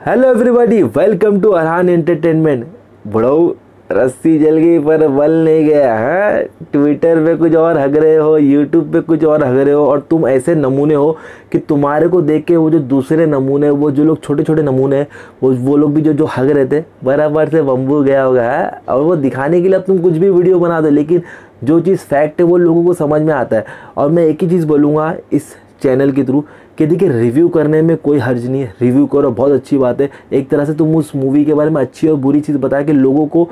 Hello everybody welcome to Arhan entertainment बड़ो रस्सी जल गई पर बल नहीं गया है। ट्विटर पे कुछ और हग रहे हो यूट्यूब पे कुछ और हग रहे हो और तुम ऐसे नमूने हो कि तुम्हारे को देख के वो जो दूसरे नमूने वो जो लोग छोटे छोटे नमूने हैं, वो वो लोग भी जो जो हग रहे थे, बराबर से बम्बू गया होगा, है? और वो दिखाने के लिए अब तुम कुछ भी वीडियो बना दो, लेकिन जो चीज़ फैक्ट है वो लोगों को समझ में आता है। और मैं एक ही चीज़ बोलूँगा इस चैनल के थ्रू कि देखिए रिव्यू करने में कोई हर्ज नहीं है। रिव्यू करो, बहुत अच्छी बात है। एक तरह से तुम उस मूवी के बारे में अच्छी और बुरी चीज़ बता के लोगों को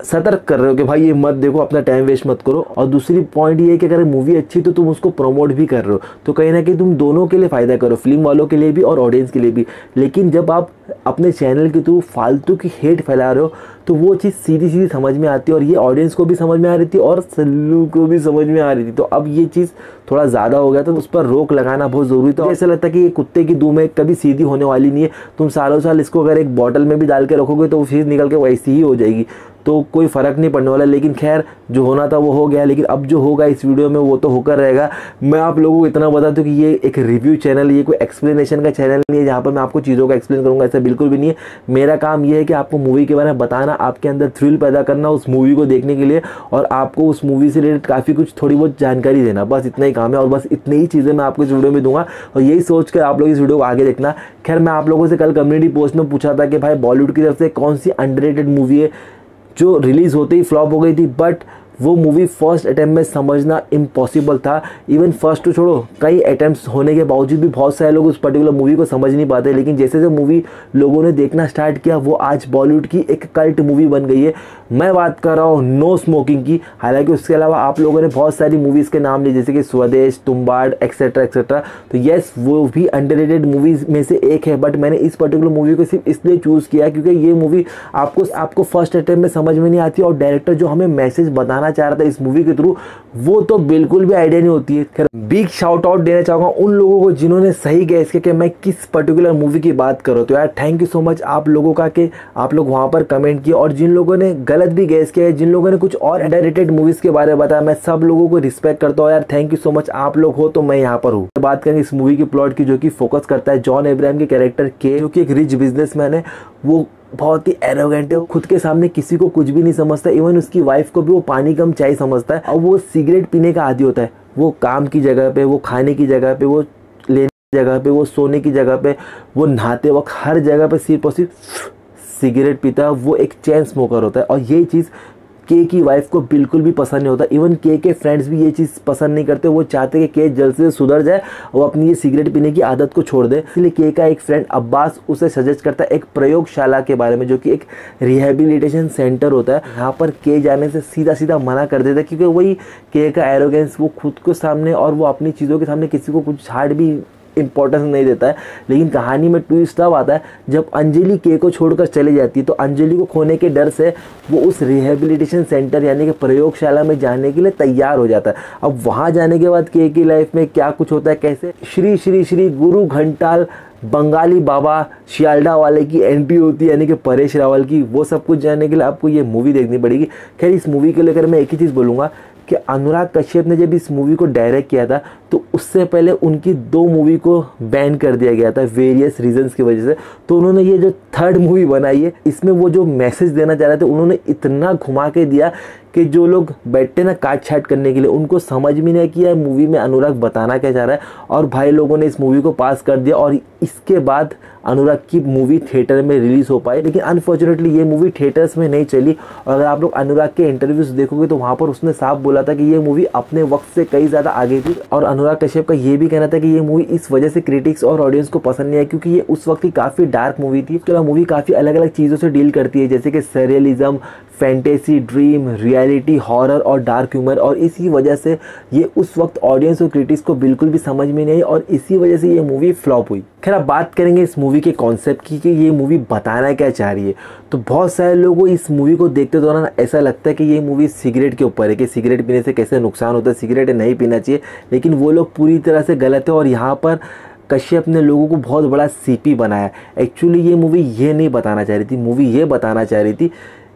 सतर्क कर रहे हो कि भाई ये मत देखो, अपना टाइम वेस्ट मत करो। और दूसरी पॉइंट ये है कि अगर मूवी अच्छी तो तुम उसको प्रमोट भी कर रहे हो। तो कहीं ना कहीं तुम दोनों के लिए फ़ायदा करो फ़िल्म वालों के लिए भी और ऑडियंस के लिए भी। लेकिन जब आप अपने चैनल के थ्रू फालतू की हेट फैला रहे हो तो वो चीज़ सीधी सीधी समझ में आती है और ये ऑडियंस को भी समझ में आ रही थी और सल्लू को भी समझ में आ रही थी। तो अब ये चीज़ थोड़ा ज़्यादा हो गया तो उस पर रोक लगाना बहुत ज़रूरी था। ऐसा लगता है कि ये कुत्ते की दूम है, कभी सीधी होने वाली नहीं है। तुम सालों साल इसको अगर एक बॉटल में भी डाल के रखोगे तो वो चीज़ निकल के वैसी ही हो जाएगी। तो कोई फ़र्क नहीं पड़ने वाला, लेकिन खैर, जो होना था वो हो गया, लेकिन अब जो होगा इस वीडियो में वो तो होकर रहेगा। मैं आप लोगों को इतना बता दूँ कि ये एक रिव्यू चैनल ये कोई एक्सप्लेनेशन का चैनल नहीं है, जहाँ पर मैं आपको चीज़ों का एक्सप्लेन करूँगा, ऐसा बिल्कुल भी नहीं है। मेरा काम ये है कि आपको मूवी के बारे में बताना, आपके अंदर थ्रिल पैदा करना उस मूवी को देखने के लिए, और आपको उस मूवी से रिलेटेड काफ़ी कुछ थोड़ी बहुत जानकारी देना। बस इतना ही काम है, और बस इतनी ही चीज़ें मैं आपको इस वीडियो में दूँगा, और यही सोच कर आप लोग इस वीडियो को आगे देखना। खैर, मैं आप लोगों से कल कम्युनिटी पोस्ट में पूछा था कि भाई बॉलीवुड की तरफ़ से कौन सी अंडर मूवी है? जो रिलीज़ होते ही फ्लॉप हो गई थी बट वो मूवी फ़र्स्ट अटैम्प्ट में समझना इम्पॉसिबल था. इवन फ़र्स्ट तो छोड़ो, कई अटैम्प्ट होने के बावजूद भी बहुत सारे लोग उस पर्टिकुलर मूवी को समझ नहीं पाते, लेकिन जैसे जैसे मूवी लोगों ने देखना स्टार्ट किया, वो आज बॉलीवुड की एक कल्ट मूवी बन गई है. मैं बात कर रहा हूँ नो स्मोकिंग की. हालाँकि उसके अलावा आप लोगों ने बहुत सारी मूवीज़ के नाम लिए, जैसे कि स्वदेश, तुम्बाड़ एक्सेट्रा एक्सेट्रा तो येस वो भी अंडर मूवीज़ में से एक है बट मैंने इस पर्टिकुलर मूवी को सिर्फ़ इसलिए चूज़ किया क्योंकि ये मूवी आपको आपको फ़र्स्ट अटैम्प्ट में समझ में नहीं आती और डायरेक्टर जो हमें मैसेज बताना बताना चाह रहा था इस मूवी के थ्रू वो तो बिल्कुल भी आइडिया नहीं होती है। खैर बिग शाउट आउट देना चाहूँगा उन लोगों को जिन्होंने सही गैस किया कि मैं किस पर्टिकुलर मूवी की बात करूँ तो यार थैंक यू सो मच आप लोगों का कि आप लोग वहाँ पर कमेंट किए और जिन लोगों ने गलत भी गैस किया है, जिन लोगों ने कुछ और अंडर मूवीज़ के बारे में बताया, मैं सब लोगों को रिस्पेक्ट करता हूँ। यार थैंक यू सो मच आप लोग हो तो मैं यहाँ पर हूँ। बात करेंगे इस मूवी की प्लॉट की जो कि फोकस करता है जॉन इब्राहिम के कैरेक्टर के जो कि एक रिच बिजनेसमैन है, वो बहुत ही एरोगेंट है खुद के सामने किसी को कुछ भी नहीं समझता इवन उसकी वाइफ को भी वो पानी कम चाय समझता है। और वो सिगरेट पीने का आदि होता है। वो काम की जगह पे, वो खाने की जगह पे, वो लेने की जगह पे, वो सोने की जगह पे, वो नहाते वक्त हर जगह पे सिर्फ़ और सिर्फ़ सिगरेट पीता है, वो एक चैन स्मोकर होता है। और यही चीज़ के की वाइफ को बिल्कुल भी पसंद नहीं होता। इवन के के फ्रेंड्स भी ये चीज़ पसंद नहीं करते। वो चाहते कि के जल्द से सुधर जाए, वो अपनी ये सिगरेट पीने की आदत को छोड़ दे। इसलिए के का एक फ्रेंड अब्बास उसे सजेस्ट करता है एक प्रयोगशाला के बारे में, जो कि एक रिहेबिलिटेशन सेंटर होता है। यहाँ पर के जाने से सीधा सीधा मना कर देता है, क्योंकि वही के का एरोगेंस वो खुद के सामने और वो अपनी चीज़ों के सामने किसी को कुछ झाड़ भी इंपॉर्टेंस नहीं देता है। लेकिन कहानी में ट्विस्ट तब आता है जब अंजलि के को छोड़कर चली जाती है। तो अंजलि को खोने के डर से वो उस रिहेबिलिटेशन सेंटर यानी कि प्रयोगशाला में जाने के लिए तैयार हो जाता है। अब वहाँ जाने के बाद के की लाइफ में क्या कुछ होता है, कैसे? श्री श्री श्री गुरु घंटाल, बंगाली बाबा, शियाल्डा वाले की एंट्री होती है, यानी कि परेश रावल की। वो सब कुछ जानने के लिए आपको ये मूवी देखनी पड़ेगी। खैर, इस मूवी को लेकर मैं एक ही चीज़ बोलूँगा कि अनुराग कश्यप ने जब इस मूवी को डायरेक्ट किया था तो उससे पहले उनकी दो मूवी को बैन कर दिया गया था वेरियस रीजंस की वजह से। तो उन्होंने ये जो थर्ड मूवी बनाई है, इसमें वो जो मैसेज देना चाह रहे थे, उन्होंने इतना घुमा के दिया कि जो लोग बैठते ना काट छाट करने के लिए, उनको समझ भी नहीं किया मूवी में अनुराग बताना क्या चाह रहा है। और भाई लोगों ने इस मूवी को पास कर दिया और इसके बाद अनुराग की मूवी थिएटर में रिलीज़ हो पाई। लेकिन अनफॉर्चुनेटली ये मूवी थिएटर्स में नहीं चली। और अगर आप लोग अनुराग के इंटरव्यूज़ देखोगे तो वहाँ पर उसने साफ़ बोला था कि ये मूवी अपने वक्त से कई ज़्यादा आगे थी। और अनुराग कश्यप का ये भी कहना था कि ये मूवी इस वजह से क्रिटिक्स और ऑडियंस को पसंद नहीं आया क्योंकि ये उस वक्त की काफ़ी डार्क मूवी थी। उसके अलावा मूवी काफ़ी अलग अलग चीज़ों से डील करती है, जैसे कि surrealism fantasy dream reality, horror और डार्क ह्यूमर। और इसी वजह से ये उस वक्त ऑडियंस और क्रिटिक्स को बिल्कुल भी समझ में नहीं और इसी वजह से ये मूवी फ्लॉप हुई। खैर, अब बात करेंगे इस मूवी के कॉन्सेप्ट की कि ये मूवी बताना क्या चाह रही है। तो बहुत सारे लोगों इस मूवी को देखते दौरान ऐसा लगता है कि ये मूवी सिगरेट के ऊपर है कि सिगरेट पीने से कैसे नुकसान होता है। सिगरेट नहीं पीना चाहिए, लेकिन वो लोग पूरी तरह से गलत है और यहाँ पर कश्यप ने लोगों को बहुत बड़ा सीपी बनाया। एक्चुअली ये मूवी ये नहीं बताना चाह रही थी, मूवी ये बताना चाह रही थी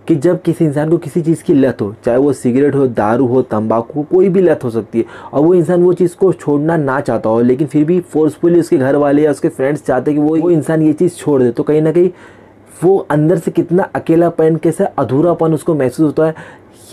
कि जब किसी इंसान को किसी चीज़ की लत हो, चाहे वो सिगरेट हो, दारू हो, तंबाकू कोई भी लत हो सकती है, और वो इंसान वो चीज़ को छोड़ना ना चाहता हो, लेकिन फिर भी फोर्सफुली उसके घर वाले या उसके फ्रेंड्स चाहते कि वो वो इंसान ये चीज़ छोड़ दे तो कहीं ना कहीं वो अंदर से कितना अकेलापन, कैसे अधूरापन उसको महसूस होता है,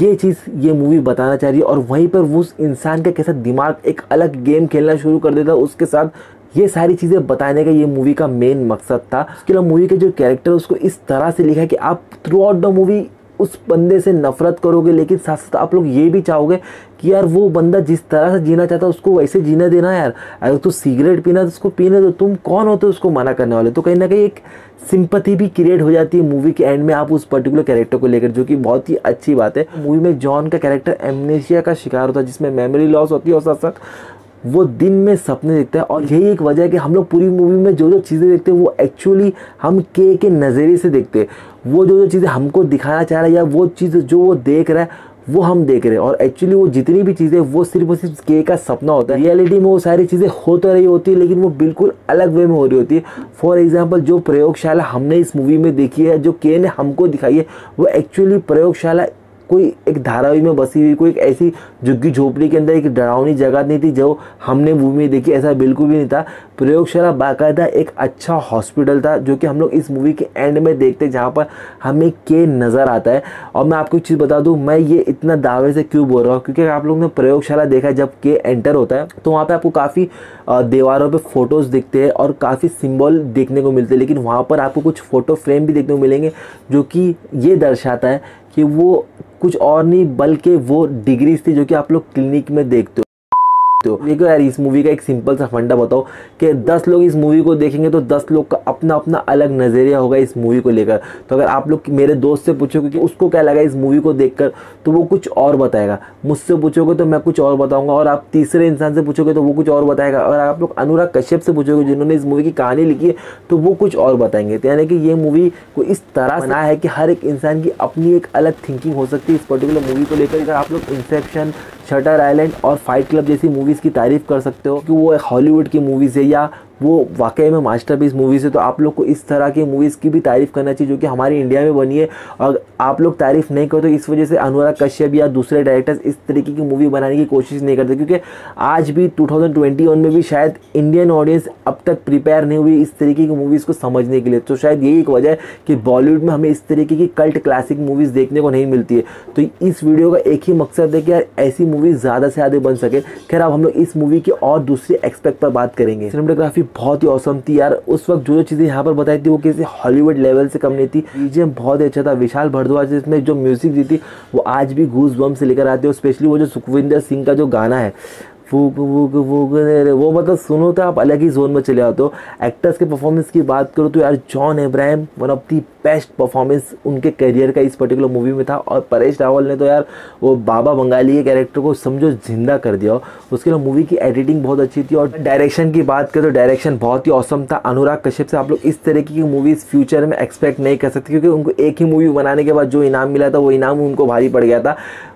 ये चीज़, ये मूवी बताना चाह रही है, और वहीं पर उस इंसान का कैसा दिमाग, एक अलग गेम खेलना शुरू कर देता है, उसके साथ ये सारी चीज़ें बताने का ये मूवी का मेन मकसद था। उसके अलावा मूवी के जो कैरेक्टर उसको इस तरह से लिखा है कि आप थ्रू आउट द मूवी उस बंदे से नफरत करोगे, लेकिन साथ साथ आप लोग ये भी चाहोगे कि यार वो बंदा जिस तरह से जीना चाहता है, उसको वैसे जीने देना यार। अगर तू सिगरेट पीना तो उसको पीने दो। तुम कौन होते हो उसको मना करने वाले तो कहीं ना कहीं एक सिंपथी भी क्रिएट हो जाती है मूवी के एंड में आप उस पर्टिकुलर कैरेक्टर को लेकर, जो कि बहुत ही अच्छी बात है। मूवी में जॉन का कैरेक्टर एमनेशिया का शिकार होता है, जिसमें मेमोरी लॉस होती है और साथ साथ वो दिन में सपने देखता है और यही एक वजह है कि हम लोग पूरी मूवी में जो जो चीज़ें देखते हैं, वो एक्चुअली हम के के नज़रिए से देखते हैं। वो जो जो चीज़ें हमको दिखाना चाह रहा है या वो चीज़ जो वो देख रहा है, वो हम देख रहे हैं। और एक्चुअली वो जितनी भी चीज़ें, वो सिर्फ़ और सिर्फ़ के का सपना होता है। रियलिटी में वो सारी चीज़ें हो तो रही होती है, लेकिन वो बिल्कुल अलग वे में हो रही होती है। फॉर एग्ज़ाम्पल जो प्रयोगशाला हमने इस मूवी में देखी है, जो के ने हमको दिखाई है, वो एक्चुअली प्रयोगशाला कोई एक धारावी में बसी हुई, कोई एक ऐसी झुग्गी झोपड़ी के अंदर एक डरावनी जगह नहीं थी जो हमने मूवी में देखी, ऐसा बिल्कुल भी नहीं था। प्रयोगशाला बाकायदा एक अच्छा हॉस्पिटल था, जो कि हम लोग इस मूवी के एंड में देखते जहाँ पर हमें के नज़र आता है। और मैं आपको एक चीज़ बता दूँ, मैं ये इतना दावे से क्यों बोल रहा हूँ? क्योंकि आप लोगों ने प्रयोगशाला देखा जब के एंटर होता है तो वहाँ पर आपको काफ़ी दीवारों पर फ़ोटोज़ दिखते हैं और काफ़ी सिम्बॉल देखने को मिलते हैं, लेकिन वहाँ पर आपको कुछ फ़ोटो फ्रेम भी देखने को मिलेंगे, जो कि ये दर्शाता है कि वो कुछ और नहीं, बल्कि वो डिग्रीज थी जो कि आप लोग क्लिनिक में देखते हो। हो। देखो यार, इस मूवी का एक सिंपल सा फंडा बताओ कि 10 लोग इस मूवी को देखेंगे तो 10 लोग का अपना अपना अलग नज़रिया होगा इस मूवी को लेकर। तो अगर आप लोग मेरे दोस्त से पूछोगे कि उसको क्या लगा इस मूवी को देखकर तो वो कुछ और बताएगा। मुझसे पूछोगे तो मैं कुछ और बताऊँगा और आप तीसरे इंसान से पूछोगे तो वो कुछ और बताएगा। अगर आप लोग अनुराग कश्यप से पूछोगे जिन्होंने इस मूवी की कहानी लिखी है तो वो कुछ और बताएँगे। तो यानी कि ये मूवी को इस तरह बना है कि हर एक इंसान की अपनी एक अलग थिंकिंग हो सकती है इस पर्टिकुलर मूवी को लेकर। अगर आप लोग इंसेप्शन शटर आइलैंड और फाइट क्लब जैसी मूवीज़ की तारीफ़ कर सकते हो कि वो एक हॉलीवुड की मूवीज़ है या वो वाकई में मास्टरपीस मूवीज़ है तो आप लोग को इस तरह की मूवीज़ की भी तारीफ़ करना चाहिए, जो कि हमारी इंडिया में बनी है। और आप लोग तारीफ़ नहीं करते तो इस वजह से अनुराग कश्यप या दूसरे डायरेक्टर्स इस तरीके की मूवी बनाने की कोशिश नहीं करते, क्योंकि आज भी 2021 में भी शायद इंडियन ऑडियंस अब तक प्रिपेयर नहीं हुई इस तरीके की मूवीज़ को समझने के लिए। तो शायद यही एक वजह है कि बॉलीवुड में हमें इस तरीके की कल्ट क्लासिक मूवीज़ देखने को नहीं मिलती है। तो इस वीडियो का एक ही मकसद है कि यार ऐसी मूवीज़ ज़्यादा से ज़्यादा बन सके। खैर, अब हम लोग इस मूवी की और दूसरे एक्सपेक्ट पर बात करेंगे। सिनेमाटोग्राफी बहुत ही औसम थी यार। उस वक्त जो जो चीज़ें यहाँ पर बताई थी वो किसी हॉलीवुड लेवल से कम नहीं थी। बीजेम बहुत ही अच्छा था। विशाल भरद्वाज इसमें जो म्यूज़िक दी थी, वो आज भी घूस बम से लेकर आते हो। स्पेशली वो जो सुखविंदर सिंह का जो गाना है फूक फूक फूक वो मतलब सुनो तो आप अलग ही जोन में चले आते हो। एक्टर्स के परफॉर्मेंस की बात करो तो यार John Abraham one of the best performance उनके करियर का इस पर्टिकुलर मूवी में था। और परेश रावल ने तो यार वो बाबा बंगाली के कैरेक्टर को समझो ज़िंदा कर दिया। उसके लिए मूवी की एडिटिंग बहुत अच्छी थी और डायरेक्शन की बात करें तो डायरेक्शन बहुत ही औसम था। अनुराग कश्यप से आप लोग इस तरीके की मूवीज़ फ्यूचर में एक्सपेक्ट नहीं कर सकते क्योंकि उनको एक ही मूवी बनाने के बाद जो इनाम मिला था, वो इनाम उनको भारी पड़ गया था।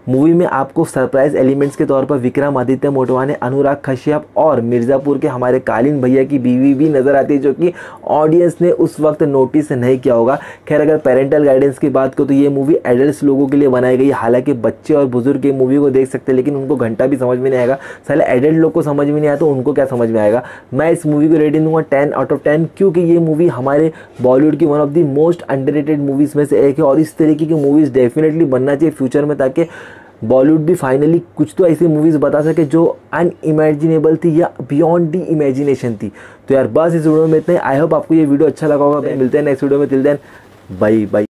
मूवी में आपको सरप्राइज़ एलिमेंट्स के तौर पर विक्रम, आदित्य मोटवाने, अनुराग कश्यप और मिर्ज़ापुर के हमारे कालीन भैया की बीवी भी नज़र आती है, जो कि ऑडियंस ने उस वक्त नोटिस नहीं किया होगा। खैर, अगर पेरेंटल गाइडेंस की बात करो तो ये मूवी एडल्ट लोगों के लिए बनाई गई हालाँकि बच्चे और बुज़ुर्ग ये मूवी को देख सकते हैं, लेकिन उनको घंटा भी समझ में नहीं आएगा। साले एडल्ट लोग को समझ में नहीं आया तो उनको क्या समझ में आएगा? मैं इस मूवी को रेटिंग दूँगा टेन आउट ऑफ़ टेन क्योंकि ये मूवी हमारे बॉलीवुड की one of the most under movies में से एक है और इस तरीके की मूवीज़ डेफिनेटली बनना चाहिए फ्यूचर में, ताकि बॉलीवुड भी फाइनली कुछ तो ऐसी मूवीज़ बता सके जो अनइमेजिनेबल थी या बियॉन्ड दी इमेजिनेशन थी। तो यार बस इस वीडियो में इतने आई होप आपको ये वीडियो अच्छा लगा होगा। मिलते हैं नेक्स्ट वीडियो में। तिल देन बाई बाई